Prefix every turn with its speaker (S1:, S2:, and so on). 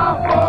S1: Bravo!